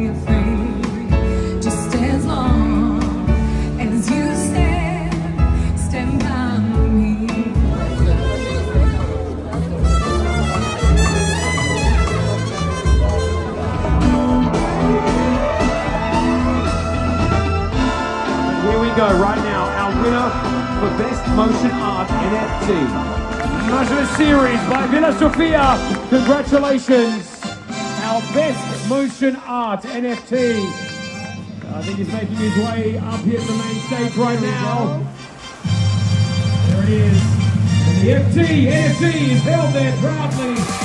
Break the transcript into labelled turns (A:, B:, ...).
A: be.
B: Here we go, right now, our winner for Best Motion Art NFT. Majles Series by Villa Sofia. Congratulations, our Best Motion Art NFT. I think he's making his way up here to the main stage right now. There it is. And the FT NFT is held there proudly